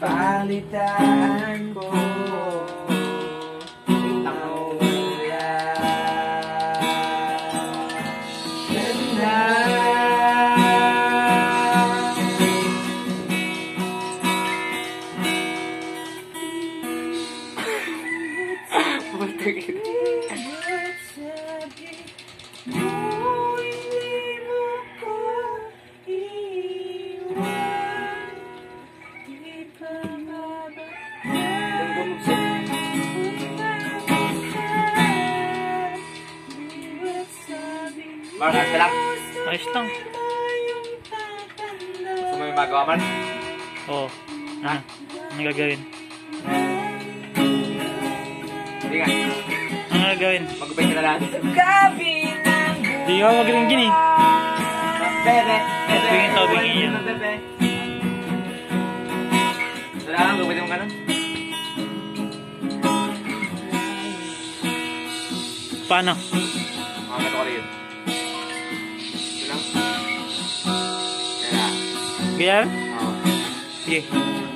Palitan tango, Ikaw Mark, ayos ka lang. Ayos lang. Gusto mo yung magawa, Mark? Oo. Ano? Ano gagawin? Hindi nga. Ano gagawin? Mag-upay ka na lang. Di ka magaling gini. Bebe! Bingin to, bingin yan. Bebe! Wala lang, gawin mo ka. Paano? Mga gato ka rin. गया है? हाँ। ये।